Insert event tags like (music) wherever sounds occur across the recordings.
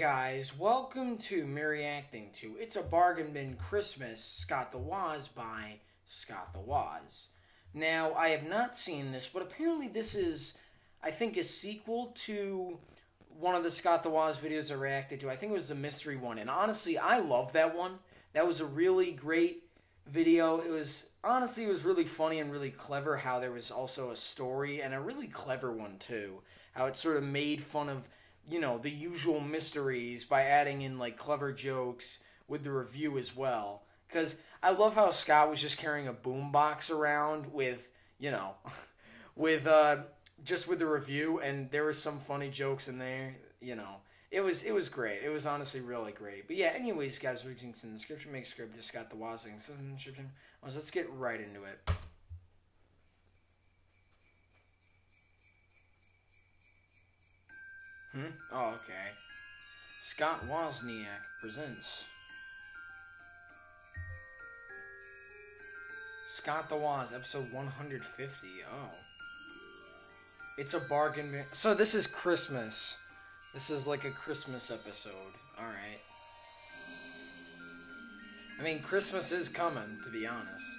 guys, welcome to me reacting to It's a Bargain Bin Christmas Scott the Woz by Scott the Woz. Now, I have not seen this, but apparently this is, I think, a sequel to one of the Scott the Woz videos I reacted to. I think it was the mystery one, and honestly, I love that one. That was a really great video. It was, honestly, it was really funny and really clever how there was also a story, and a really clever one, too. How it sort of made fun of you know, the usual mysteries by adding in like clever jokes with the review as well. Because I love how Scott was just carrying a boombox around with, you know, (laughs) with uh, just with the review, and there was some funny jokes in there. You know, it was it was great. It was honestly really great. But yeah, anyways, guys, links in the description. Make script just got the Wazing in the description. Let's get right into it. Hmm? Oh, okay. Scott Wozniak presents Scott the Woz, episode 150. Oh. It's a bargain. So this is Christmas. This is like a Christmas episode. Alright. I mean, Christmas is coming, to be honest.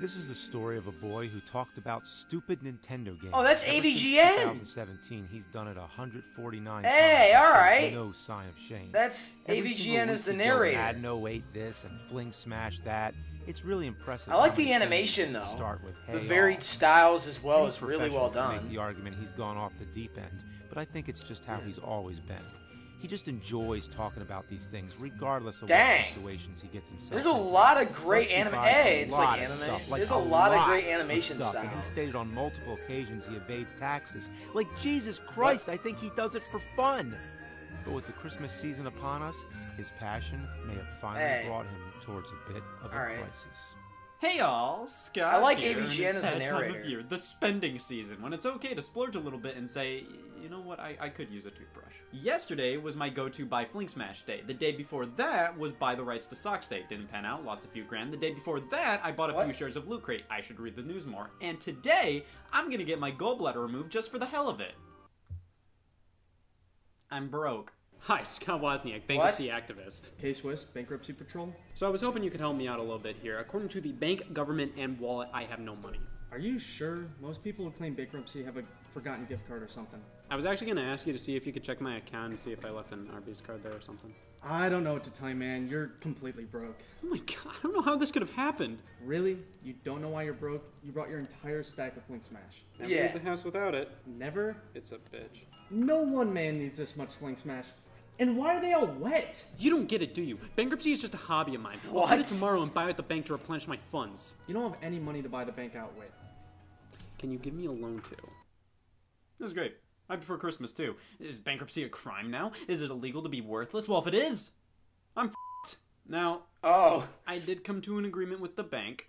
This is the story of a boy who talked about stupid Nintendo games. Oh, that's Ever AVGN. 2017, he's done it 149 Hey, all right. No sign of shame. That's Every AVGN is the week he goes, narrator. Add no weight this and fling smash that. It's really impressive. I like the animation though. Start with, the varied all." styles as well is really well done. Make the argument he's gone off the deep end, but I think it's just how he's always been. He just enjoys talking about these things, regardless of Dang. what situations he gets himself. There's a into. lot of great anime. Hey, a it's like anime. stuff, like There's a lot of great of animation stuff, And he stated on multiple occasions he evades taxes. Like Jesus Christ, I think he does it for fun. But with the Christmas season upon us, his passion may have finally Hey. brought him towards a bit of a All right. crisis. Hey all, Scott. I like here, and AVGN as a that time narrator. of year, the spending season, when it's okay to splurge a little bit and say, you know what, I, I could use a toothbrush. Yesterday was my go-to buy Fling Smash day. The day before that was buy the rights to Socks day. Didn't pan out, lost a few grand. The day before that, I bought a What? few shares of Loot Crate. I should read the news more. And today, I'm gonna get my gallbladder removed just for the hell of it. I'm broke. Hi, Scott Wozniak, bankruptcy activist. K-Swiss, Bankruptcy Patrol. So I was hoping you could help me out a little bit here. According to the bank, government, and wallet, I have no money. Are you sure? Most people who claim bankruptcy have a forgotten gift card or something. I was actually going to ask you to see if you could check my account and see if I left an Arby's card there or something. I don't know what to tell you, man. You're completely broke. Oh my god, I don't know how this could have happened. Really? You don't know why you're broke? You brought your entire stack of Fling Smash. Never Yeah. leave the house without it. Never? It's a bitch. No one man needs this much Fling Smash. And why are they all wet? You don't get it, do you? Bankruptcy is just a hobby of mine. What? I'll What? quit it tomorrow and buy at the bank to replenish my funds. You don't have any money to buy the bank out with. Can you give me a loan too? This is great. Right before Christmas, too. Is bankruptcy a crime now? Is it illegal to be worthless? Well, if it is, I'm f***ed. Now, Oh, I did come to an agreement with the bank.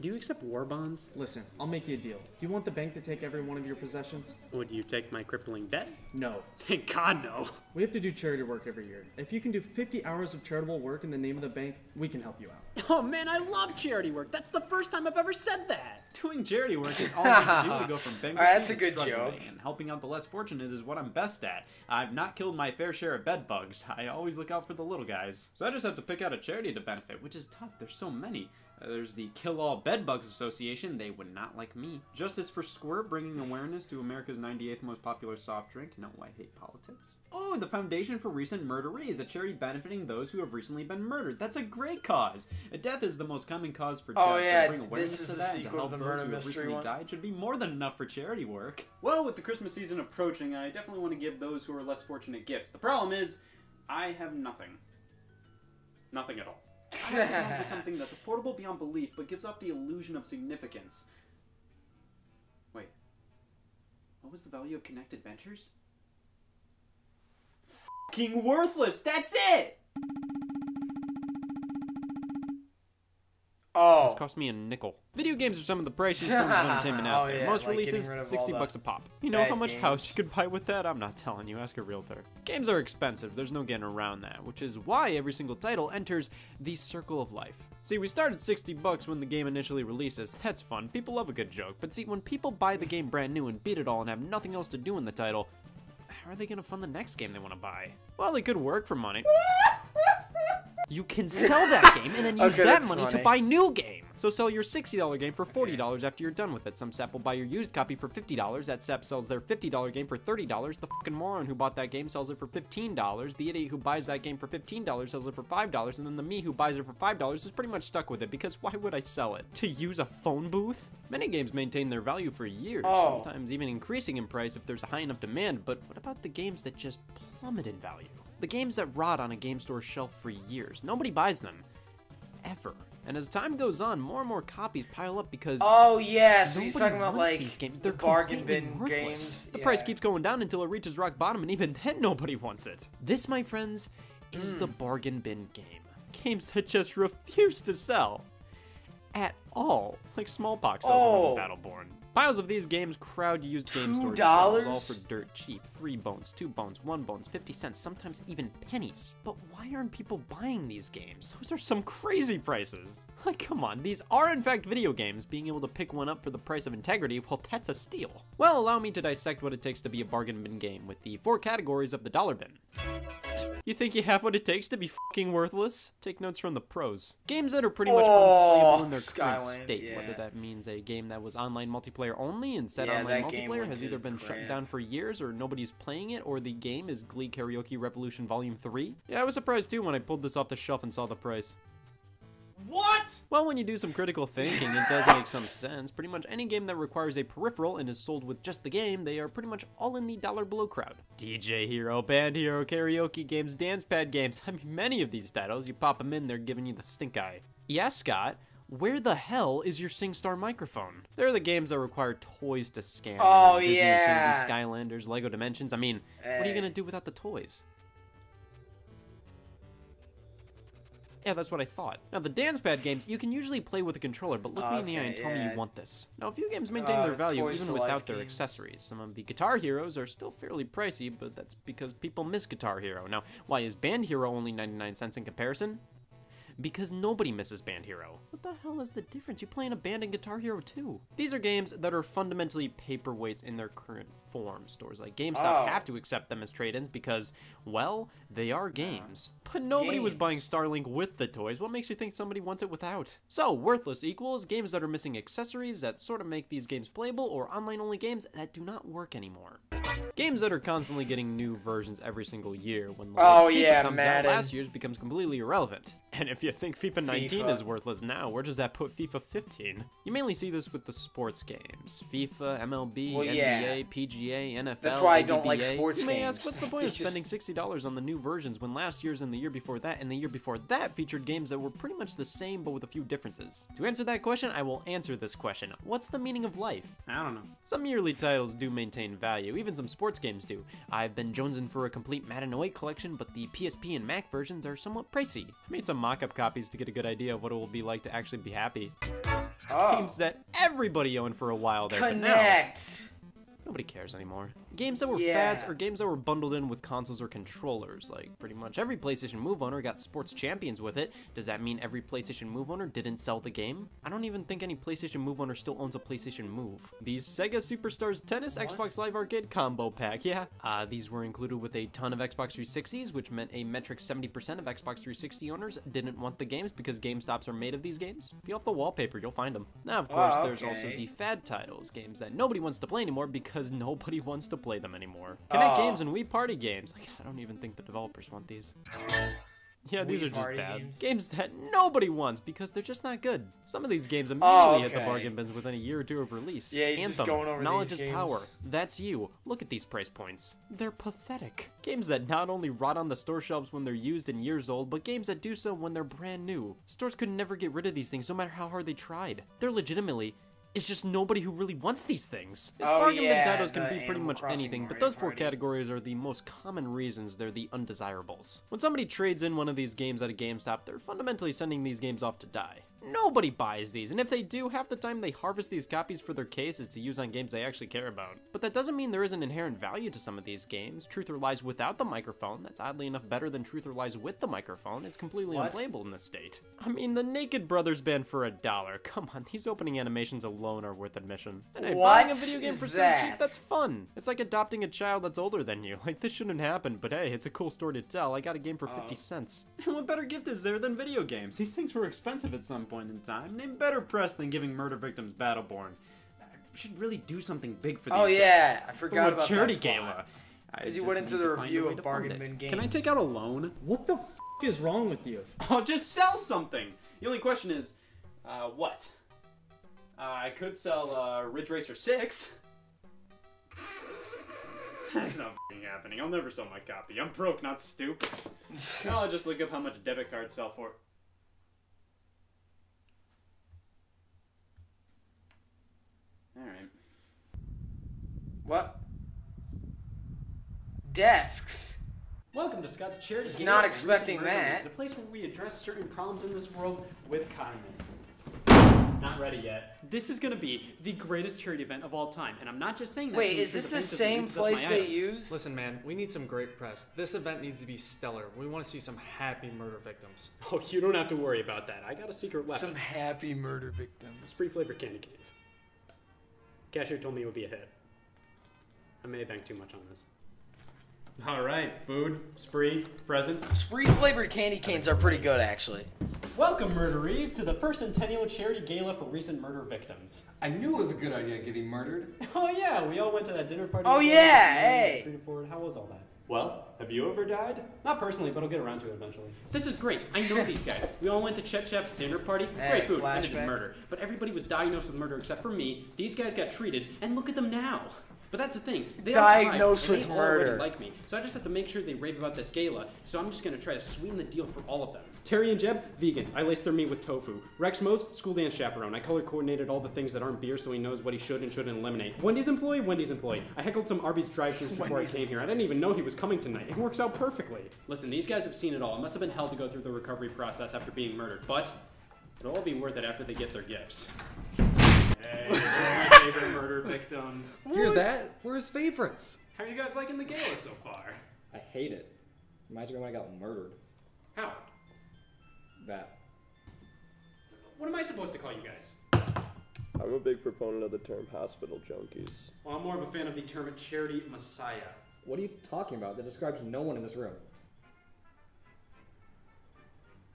Do you accept war bonds? Listen, I'll make you a deal. Do you want the bank to take every one of your possessions? Would you take my crippling debt? No. Thank God, no. We have to do charity work every year. If you can do 50 hours of charitable work in the name of the bank, we can help you out. (laughs) Oh man, I love charity work. That's the first time I've ever said that. (laughs) Doing charity work is all (laughs) I can do to go from bankruptcy Alright, that's a to good joke. And helping out the less fortunate is what I'm best at. I've not killed my fair share of bed bugs. I always look out for the little guys. So I just have to pick out a charity to benefit, which is tough. There's so many. Uh, there's the Kill All Bed Bugs Association. They would not like me. Justice for Squirt, bringing awareness to America's 98th most popular soft drink. No, I hate politics. Oh, the Foundation for Recent Murderees, a charity benefiting those who have recently been murdered. That's a great cause. A death is the most common cause for oh, death. Oh, so yeah, bring this awareness is the that and sequel to help the those murder who mystery recently one. died should be more than enough for charity work. Well, with the Christmas season approaching, I definitely want to give those who are less fortunate gifts. The problem is, I have nothing. Nothing at all. I have to come (laughs) something that's affordable beyond belief, but gives off the illusion of significance. Wait. What was the value of Kinect Adventures? Fucking worthless! That's it! Oh. This cost me a nickel. Video games are some of the priciest forms of (laughs) entertainment out Oh, there. yeah, Most like releases, rid of all 60 bucks a pop. You know how much games. house you could buy with that? I'm not telling you. Ask a realtor. Games are expensive. There's no getting around that, which is why every single title enters the circle of life. See, we started 60 bucks when the game initially releases. That's fun. People love a good joke. But see, when people buy the game brand new and beat it all and have nothing else to do in the title, how are they going to fund the next game they want to buy? Well, they could work for money. (laughs) You can sell that game and then use Okay, that money to buy new game. So sell your $60 game for $40 after you're done with it. Some sap will buy your used copy for $50. That sap sells their $50 game for $30. The fucking moron who bought that game sells it for $15. The idiot who buys that game for $15 sells it for $5. And then the me who buys it for $5 is pretty much stuck with it because why would I sell it? To use a phone booth? Many games maintain their value for years, Oh. sometimes even increasing in price if there's a high enough demand. But what about the games that just plummet in value? The games that rot on a game store shelf for years. Nobody buys them. Ever. And as time goes on, more and more copies pile up because Oh yeah, so talking about like these games. the They're bargain completely bin worthless. games. The yeah. price keeps going down until it reaches rock bottom, and even (laughs) then nobody wants it. This, my friends, is Hmm. the bargain bin game. Games that just refuse to sell. At all. Like smallpox sells Oh. in Battleborn. Piles of these games crowd used game Two stores dollars? all for dirt cheap. Three bones, two bones, one bones, 50 cents, sometimes even pennies. But why aren't people buying these games? Those are some crazy prices. (laughs) Like, come on, these are in fact video games. Being able to pick one up for the price of integrity, well, that's a steal. Well, allow me to dissect what it takes to be a bargain bin game with the four categories of the dollar bin. You think you have what it takes to be fucking worthless? Take notes from the pros. Games that are pretty much Oh, unplayable in their current Skyland, state, whether that means a game that was online multiplayer only and said Yeah, online multiplayer has either been shut down for years or nobody's playing it, or the game is Glee Karaoke Revolution Volume 3. Yeah, I was surprised too when I pulled this off the shelf and saw the price. What? Well, when you do some critical thinking, it does make some sense. Pretty much any game that requires a peripheral and is sold with just the game, they are pretty much all in the dollar below crowd. DJ Hero, Band Hero, karaoke games, dance pad games. (laughs) I mean, many of these titles, you pop them in, they're giving you the stink eye. Yeah, Scott. Where the hell is your SingStar microphone? There are the games that require toys to scan. Oh, Disney yeah. Infinity Skylanders, Lego Dimensions. I mean, what are you gonna do without the toys? Yeah, that's what I thought. Now, the dance pad games, you can usually play with a controller, but look me in the eye and Okay, tell me you want this. Now, a few games maintain Uh, their value even without their games. accessories. Some of the Guitar Heroes are still fairly pricey, but that's because people miss Guitar Hero. Now, why is Band Hero only 99 cents in comparison? Because nobody misses Band Hero. What the hell is the difference? You play in a band in Guitar Hero too. These are games that are fundamentally paperweights in their current form. Stores like GameStop Oh. have to accept them as trade-ins because, well, they are games. But nobody was buying Starlink with the toys. What makes you think somebody wants it without? So, worthless equals games that are missing accessories that sort of make these games playable, or online-only games that do not work anymore. Games that are constantly getting new versions every single year. When the Oh, yeah, comes Madden. out, last year's becomes completely irrelevant. And if you think FIFA 19 FIFA. is worthless now, where does that put FIFA 15? You mainly see this with the sports games: FIFA, MLB, Well, NBA, yeah. PGA, NFL. That's why I don't like ABBA. sports You may games. ask, what's the (laughs) point They of just- spending $60 on the new versions when last year's and the year before that and the year before that featured games that were pretty much the same but with a few differences? To answer that question, I will answer this question. What's the meaning of life? I don't know. Some yearly titles do maintain value, even some sports games do. I've been jonesing for a complete Madden 08 collection, but the PSP and Mac versions are somewhat pricey. I made some mock-up copies to get a good idea of what it will be like to actually be happy. Oh. Games that everybody owned for a while there, but now Kinect. nobody cares anymore. Games that were Yeah. fads or games that were bundled in with consoles or controllers. Like pretty much every PlayStation Move owner got sports champions with it. Does that mean every PlayStation Move owner didn't sell the game? I don't even think any PlayStation Move owner still owns a PlayStation Move. The Sega Superstars Tennis Xbox Live Arcade combo pack, yeah. Uh, these were included with a ton of Xbox 360s, which meant a metric 70% of Xbox 360 owners didn't want the games because GameStops are made of these games. Peel off the wallpaper, you'll find them. Now, of course, Oh, there's also the fad titles, games that nobody wants to play anymore because nobody (laughs) wants to play them anymore. Kinect Oh. games and Wii Party games. Like, I don't even think the developers want these. Yeah, these Wii are just bad. games? that nobody wants because they're just not good. Some of these games oh, immediately Oh, hit the bargain bins within a year or two of release. Yeah, he's just going over Knowledge is power. That's you. Look at these price points. They're pathetic. Games that not only rot on the store shelves when they're used and years old, but games that do so when they're brand new. Stores could never get rid of these things no matter how hard they tried. They're legitimately It's just nobody who really wants these things. This Oh, bargain yeah, bin can the be pretty much Crossing anything, but those four Party. categories are the most common reasons they're the undesirables. When somebody trades in one of these games at a GameStop, they're fundamentally sending these games off to die. Nobody buys these, and if they do, half the time they harvest these copies for their cases to use on games they actually care about. But that doesn't mean there isn't inherent value to some of these games. Truth or Lies without the microphone, that's oddly enough better than Truth or Lies with the microphone. It's completely What? unplayable in this state. I mean, the Naked Brothers band for a dollar. (laughs) Come on, these opening animations alone are worth admission. And hey, buying a video game for so that? cheap, that's fun. It's like adopting a child that's older than you. (laughs) Like, this shouldn't happen, but hey, it's a cool story to tell. I got a game for 50 cents. (laughs) what better gift is there than video games? These things were expensive at some point in time. Name better press than giving murder victims Battleborn. We should really do something big for these. Oh guys. yeah, I Throw forgot a about charity that plot. gala. I Because you went into the a review of Bargain. Bin Games. Can I take out a loan? What the f- is wrong with you? (laughs) I'll just sell something. The only question is, uh, what? Uh, I could sell uh, Ridge Racer 6. (laughs) That's not f***ing happening. I'll never sell my copy. I'm broke, not stupid. (laughs) I'll just look up how much debit cards sell for. Alright. What? Desks. Welcome to Scott's Charity Was not expecting Recent Murderers, that. A place where we address certain problems in this world with kindness. Not ready yet. This is gonna be the greatest charity event of all time, and I'm not just saying that. Wait, is this the the same place they items. use? Listen, man, we need some great press. This event needs to be stellar. We want to see some happy murder victims. (laughs) Oh, you don't have to worry about that. I got a secret weapon. Some happy murder victims. Spree flavored candy canes. Cashier told me it would be a hit. I may have banked too much on this. All right, food, spree, presents. Spree flavored candy canes are pretty good, actually. Welcome, murderees, to the first centennial charity gala for recent murder victims. I knew it was a good idea getting murdered. (laughs) Oh yeah, we all went to that dinner party. Oh, yeah, and hey. Street Forward. How was all that? Well, have you ever died? Not personally, but I'll get around to it eventually. This is great. I know (laughs) these guys. We all went to Chet Shaft's dinner party. Hey, great food, ended in murder. But everybody was diagnosed with murder except for me. These guys got treated, and look at them now. But that's the thing. They all survived, Diagnosed and with they already murder. like me. So I just have to make sure they rave about this gala. So I'm just gonna try to sweeten the deal for all of them. Terry and Jeb, vegans. I laced their meat with tofu. Rex Mose, school dance chaperone. I color coordinated all the things that aren't beer so he knows what he should and shouldn't eliminate. Wendy's employee, Wendy's employee. I heckled some Arby's drive-thrus (laughs) before Wendy's I came here. I didn't even know he was coming tonight. It works out perfectly. Listen, these guys have seen it all. It must have been hell to go through the recovery process after being murdered, but it'll all be worth it after they get their gifts. Hey, victims. Hear that? We're his favorites. How are you guys liking the gala so far? I hate it. Reminds me when I got murdered. How? That. What am I supposed to call you guys? I'm a big proponent of the term hospital junkies. Well, I'm more of a fan of the term charity messiah. What are you talking about? That describes no one in this room.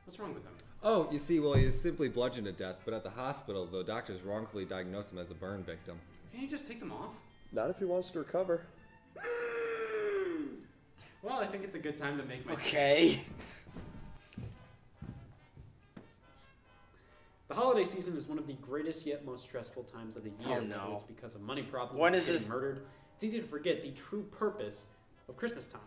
What's wrong with him? Oh, you see, well, he is simply bludgeoned to death, but at the hospital, the doctors wrongfully diagnosed him as a burn victim. Can't you just take them off? Not if he wants to recover. (gasps) Well, I think it's a good time to make my Okay. The holiday season is one of the greatest yet most stressful times of the year. Oh, no. It's because of money problems. When is or getting this- Murdered. It's easy to forget the true purpose of Christmas time.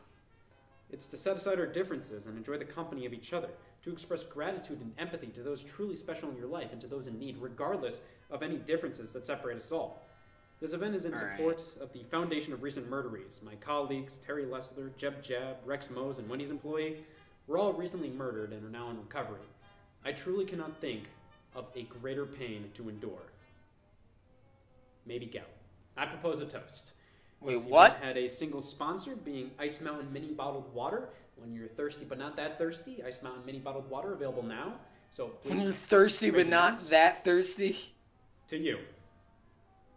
It's to set aside our differences and enjoy the company of each other. To express gratitude and empathy to those truly special in your life and to those in need, regardless of any differences that separate us all. This event is in All right. support of the Foundation of Recent Murderies. My colleagues, Terry Lessler, Jeb Jab, Rex Mose, and Wendy's employee, were all recently murdered and are now in recovery. I truly cannot think of a greater pain to endure. Maybe gout. I propose a toast. Wait, This what? Had a single sponsor, being Ice Mountain Mini Bottled Water. When you're thirsty but not that thirsty, Ice Mountain Mini Bottled Water available now. So When you're thirsty but not that thirsty, to you.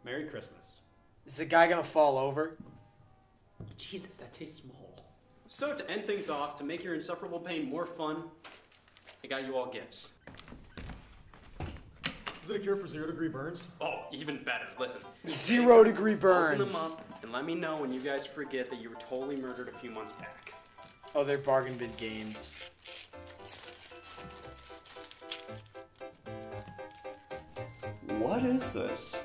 Merry Christmas. is the guy gonna fall over? Jesus, that tastes small. So to end things off, to make your insufferable pain more fun, I got you all gifts. Is it a cure for zero degree burns? Oh, even better. Listen. Zero degree burns. Open burns. them up and let me know when you guys forget that you were totally murdered a few months back. Oh, they're bargain bin games. What is this?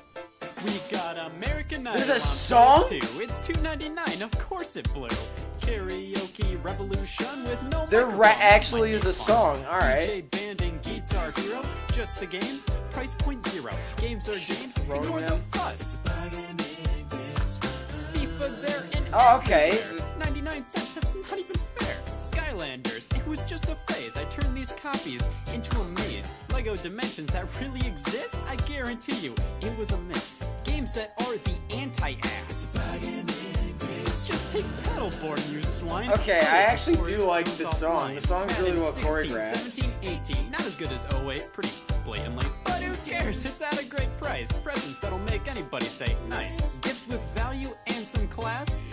We got American Idol. There's a on song? PS2. It's two ninety nine. Of course it blew. Karaoke revolution with no There actually is a song. All right. DJ band and guitar hero. Just the games. Price point zero. Games are Just games. Ignore them. the fuss. FIFA there and Oh, okay. 99 cents. That's not even fair. Skylanders. It was just a phase. I turned these copies into a maze. Lego Dimensions that really exists. I guarantee you, it was a miss. Games that are the anti-ass. Just take paddleboard, you swine. Okay, I actually do like the song. The song's really well 16, choreographed. 17, 18, not as good as 08, pretty blatantly. But who cares? It's at a great price. Presents that'll make anybody say nice. Gifts with value and some class.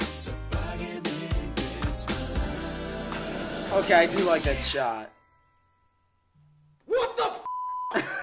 Okay, I do like that shot.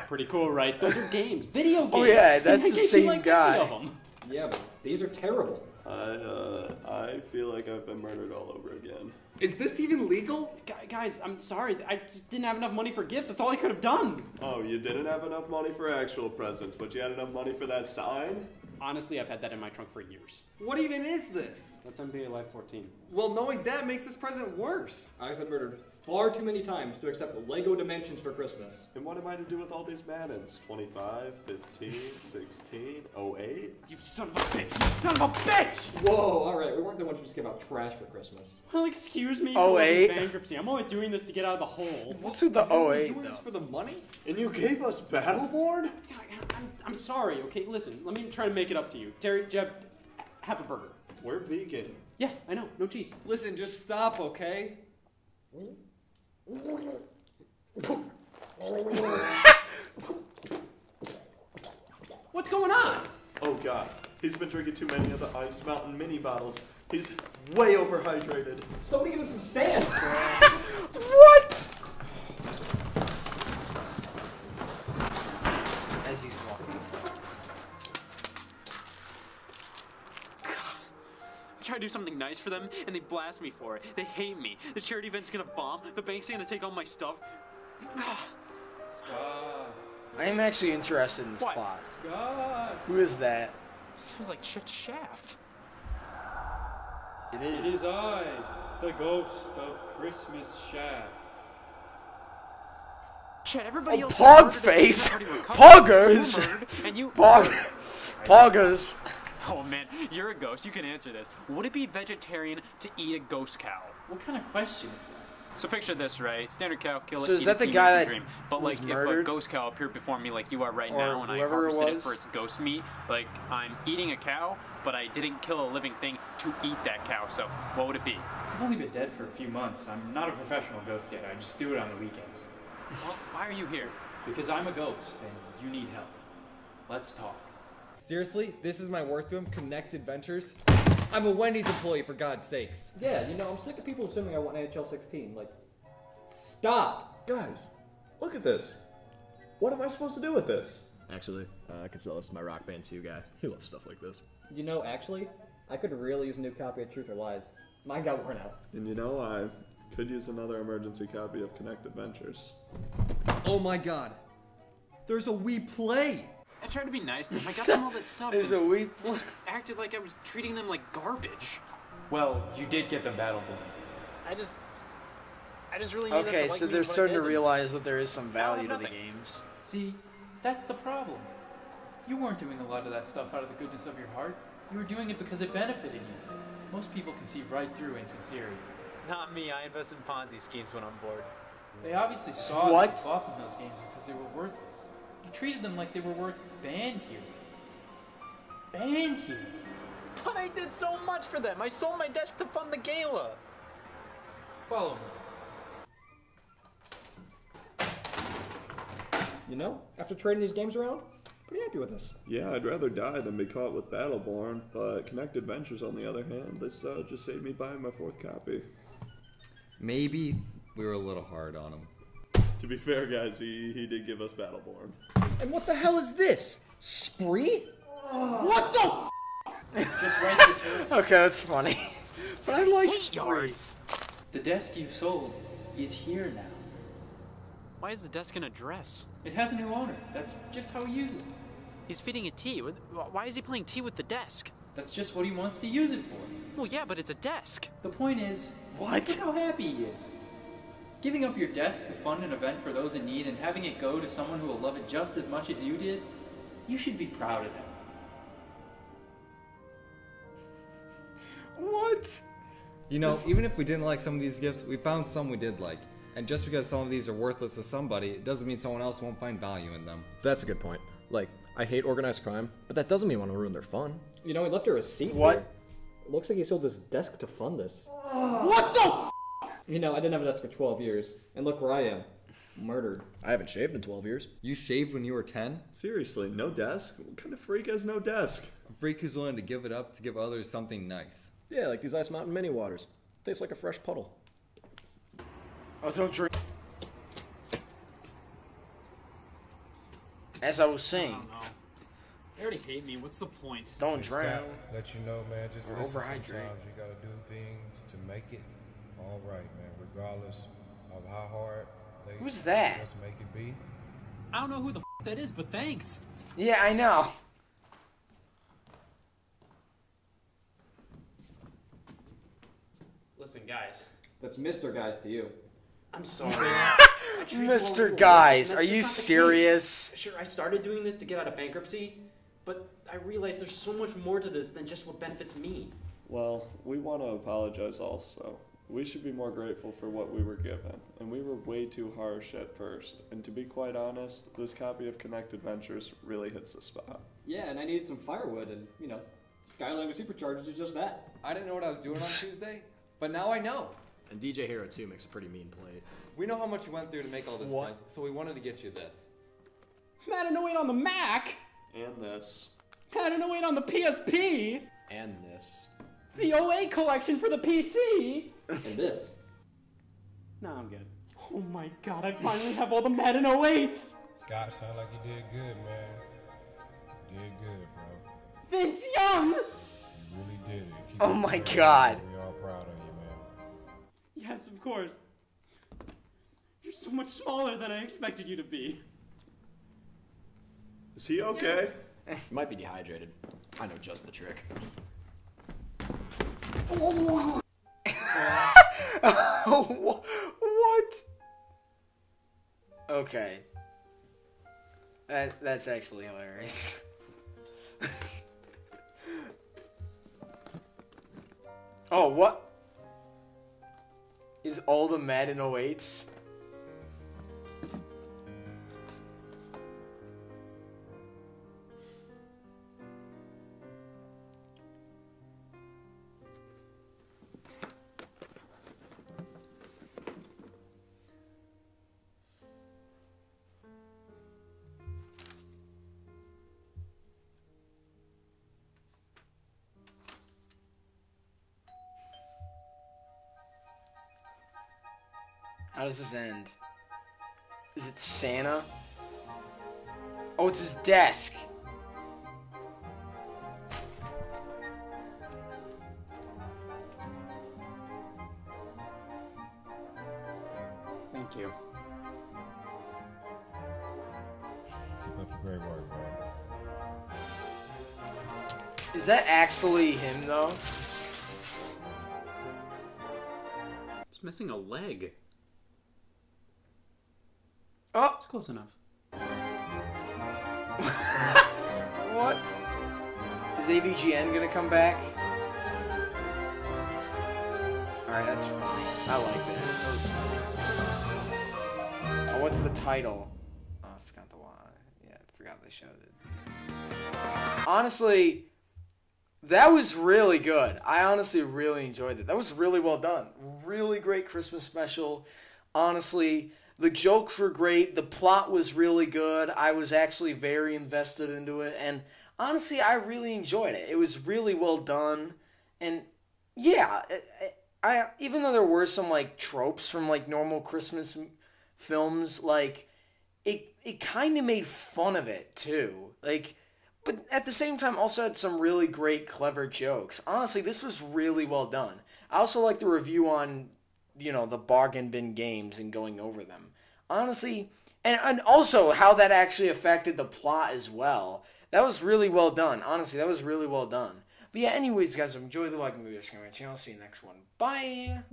Pretty cool, right? Those are games, video games. Oh, yeah, (laughs) that's the same like 50 guy. of 'em. Yeah, but these are terrible. I, uh, I feel like I've been murdered all over again. Is this even legal? Gu- Guys, I'm sorry. I just didn't have enough money for gifts. That's all I could have done. Oh, you didn't have enough money for actual presents, but you had enough money for that sign? Honestly, I've had that in my trunk for years. What even is this? That's NBA Live 14. Well, knowing that makes this present worse. I've been murdered far too many times to accept Lego Dimensions for Christmas. And what am I to do with all these Maddens? 25, 15, 16, 08? You son of a bitch! You son of a bitch! Whoa, alright, we weren't the ones who just give out trash for Christmas. Well, excuse me. Oh, for eight. bankruptcy. I'm only doing this to get out of the hole. What's with the You're 08 doing though? this for the money? And you gave us Battleborn? Yeah, I- I'm, I'm sorry. Okay, listen. Let me try to make it up to you. Terry, Jeb, have a burger. We're vegan. Yeah, I know. No cheese. Listen, just stop, okay? What's going on? Oh god, he's been drinking too many of the Ice Mountain mini bottles. He's way overhydrated. Somebody give him some sand! (laughs) What? As he's walking. I try to do something nice for them, and they blast me for it. They hate me. The charity event's gonna bomb. The bank's gonna take all my stuff. I am actually interested in this What? plot. Who is that? Sounds like Chet Shaft. It It is. is I, the ghost of Christmas Shaft. Chet, everybody Oh, else Pog was murdered and face. already. (laughs) Poggers. You were murdered, And you. Pog. (laughs) Poggers. (laughs) Oh man, you're a ghost. You can answer this. Would it be vegetarian to eat a ghost cow? What kind of question is that? So picture this, right? Standard cow, kill it. So is that the guy eat that dream. But was like, if a ghost cow appeared before me, like you are right Or now, and I whoever it harvested it, for its ghost meat, like I'm eating a cow, but I didn't kill a living thing to eat that cow. So what would it be? I've only been dead for a few months. I'm not a professional ghost yet. I just do it on the weekends. Well, why are you here? Because I'm a ghost and you need help. Let's talk. Seriously, this is my work to him? Kinect Adventures? I'm a Wendy's employee, for God's sakes. Yeah, you know, I'm sick of people assuming I want NHL 16. Like, stop! Guys, look at this. What am I supposed to do with this? Actually, uh, I could sell this to my rock band 2 guy. (laughs) He loves stuff like this. You know, actually, I could really use a new copy of Truth or Lies. Mine got worn out. And you know, I could use another emergency copy of Kinect Adventures. Oh my god. There's a Wii Play! I tried to be nice to them. I got them (laughs) all that stuff. There's and a weak. acted like I was treating them like garbage. Well, you did get the Battleborn. I just, I just really Okay, to like so they're starting to did. realize that there is some value to the games. See, that's the problem. You weren't doing a lot of that stuff out of the goodness of your heart. You were doing it because it benefited you. Most people can see right through insincerity. Not me. I invest in Ponzi schemes when I'm bored. They obviously saw What? that you bought them those games because they were worthless. You treated them like they were worth band hero. Band hero. But I did so much for them. I sold my desk to fund the gala. Follow me. You know, after trading these games around, pretty happy with this. Yeah, I'd rather die than be caught with Battleborn, but Kinect Adventures, on the other hand, this uh, just saved me buying my fourth copy. Maybe we were a little hard on him. To be fair, guys, he, he did give us Battleborn. And what the hell is this? Spree? What the Just write this here. Okay, that's funny. (laughs) but I like Eight Spree. yards. The desk you sold is here now. Why is the desk in a dress? It has a new owner. That's just how he uses it. He's feeding it tea. Why is he playing tea with the desk? That's just what he wants to use it for. Well, yeah, but it's a desk. The point is, What? Look how happy he is. Giving up your desk to fund an event for those in need and having it go to someone who will love it just as much as you did, you should be proud of him. (laughs) What? You know, This- even if we didn't like some of these gifts, we found some we did like. And just because some of these are worthless to somebody, it doesn't mean someone else won't find value in them. That's a good point. Like, I hate organized crime, but that doesn't mean I want to ruin their fun. You know, he left a receipt. What? here. It looks like he sold his desk to fund this. What the f? You know, I didn't have a desk for 12 years, and look where I am. Murdered. I haven't shaved in 12 years. You shaved when you were 10? Seriously, no desk? What kind of freak has no desk? A freak who's willing to give it up to give others something nice. Yeah, like these Ice Mountain mini waters. Tastes like a fresh puddle. Oh, don't drink. As I was saying, They already hate me. What's the point? don't It's drown. Let you know, man. Just Or listen overhydrate. sometimes. You gotta do things to make it all right, man. Regardless of how hard they Who's that? just make it be. I don't know who the f- that is, but thanks. Yeah, I know. Listen, guys. That's Mr. Guys to you. I'm sorry. (laughs) Mr. Guys, are you serious? Sure, I started doing this to get out of bankruptcy, but I realized there's so much more to this than just what benefits me. Well, we want to apologize also. We should be more grateful for what we were given, and we were way too harsh at first. And to be quite honest, this copy of Kinect Adventures really hits the spot. Yeah, and I needed some firewood, and, you know, Skylander Supercharged is just that. I didn't know what I was doing on (laughs) Tuesday, but now I know. And DJ Hero 2 makes a pretty mean plate. We know how much you went through to make all this What? mess, so we wanted to get you this. Madden 08 on the Mac, And this. Madden 08 on the PSP, And this. the OA collection for the PC. (laughs) And this. No, I'm good. Oh my god, I finally have all the Madden 08s! Scott, sound like you did good, man. You did good, bro. Vince Young! You really did it. Keep Oh my going. God. We all proud of you, man. Yes, of course. You're so much smaller than I expected you to be. Is he okay? You (laughs) might be dehydrated. I know just the trick. Oh, (laughs) what? Okay. That that's actually hilarious. (laughs) oh, what? Is all the Madden 08s? How does this end? Is it Santa? Oh, it's his desk. Thank you. Keep up great work. Is that actually him though? It's missing a leg. Oh, It's close enough. (laughs) what? Is AVGN gonna come back? Alright, that's funny. I like that. That was funny. Oh, what's the title? Oh, Scott the Y. Yeah, I forgot they showed it. Honestly, that was really good. I honestly really enjoyed it. That was really well done. Really great Christmas special. Honestly, the jokes were great. The plot was really good. I was actually very invested into it. And honestly, I really enjoyed it. It was really well done. And yeah, I, even though there were some like tropes from like normal Christmas films, like it it kind of made fun of it too. Like but at the same time also had some really great clever jokes. Honestly, this was really well done. I also like the review on you know the bargain bin games and going over them. Honestly, and and also how that actually affected the plot as well. That was really well done. Honestly, that was really well done. But yeah, anyways, guys, enjoy the like movie. I'll see you next one. Bye.